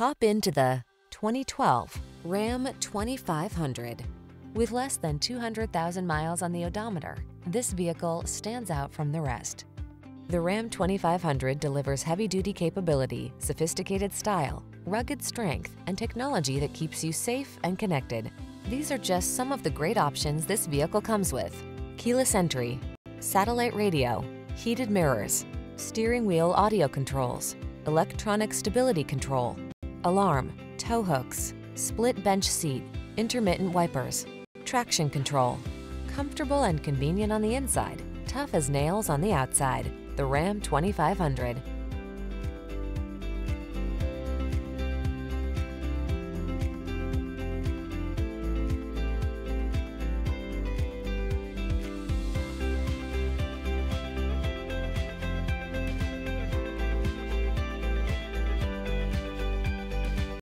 Hop into the 2012 Ram 2500. With less than 200,000 miles on the odometer, this vehicle stands out from the rest. The Ram 2500 delivers heavy-duty capability, sophisticated style, rugged strength, and technology that keeps you safe and connected. These are just some of the great options this vehicle comes with. Keyless entry, satellite radio, heated mirrors, steering wheel audio controls, electronic stability control, alarm, tow hooks, split bench seat, intermittent wipers, traction control. Comfortable and convenient on the inside, tough as nails on the outside. The Ram 2500.